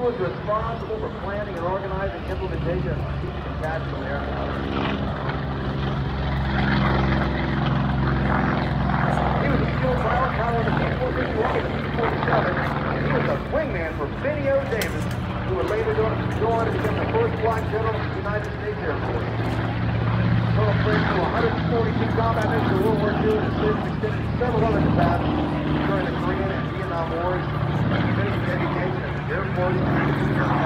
was responsible for planning and organizing implementation of strategic and tactical air He was a skilled pilot, pilot of the P-46 and the P-47, and he was a wingman for Benny O. Davis, who would later go to become the first flight general of the United States Air Force. Colonel Fritz flew 142 combat missions in World War II and assisted extended several other capacities during the Korean and Vietnam Wars, finishing education